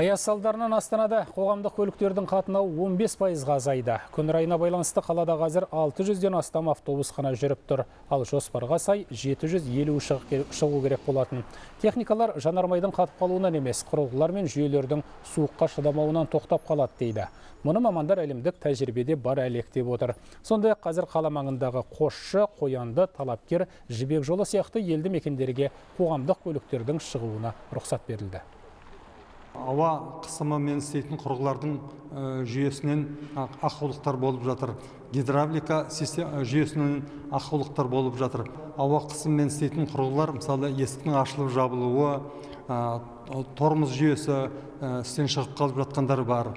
аяз салдарынан астанада қоғамдық көліктердің қатынауы 15 пайызға азайды. Күн райына байланысты қалада қазір 600-ден астам автобус қана жүріп тұр. Ал жоспарға сай 750 шығу керек болатын. Техникалар жанармайдың қатып қалуынан емес құрылғылар мен жүйелердің суыққа шыдамауынан тоқтап қалады дейді. Мұны мамандар әлемдік тәжірибеде бар әлектеп отыр. Сондай қазір қала маңындағы қосшы қоянды талапкер жібек жолы сияқты елді мекендерге қоғамдық көліктердің шығуына рұқсат берілді. Ауа қысымымен істейтін құрылғылардың жүйесінен ақаулықтар болып жатыр. Гидравлика жүйесінен ақаулықтар болып жатыр. Ауа қысымымен істейтін құрылғылар мысалы есіктің ашылып жабылуы тормоз жүйесі істен шығып қалып жатқандар бар.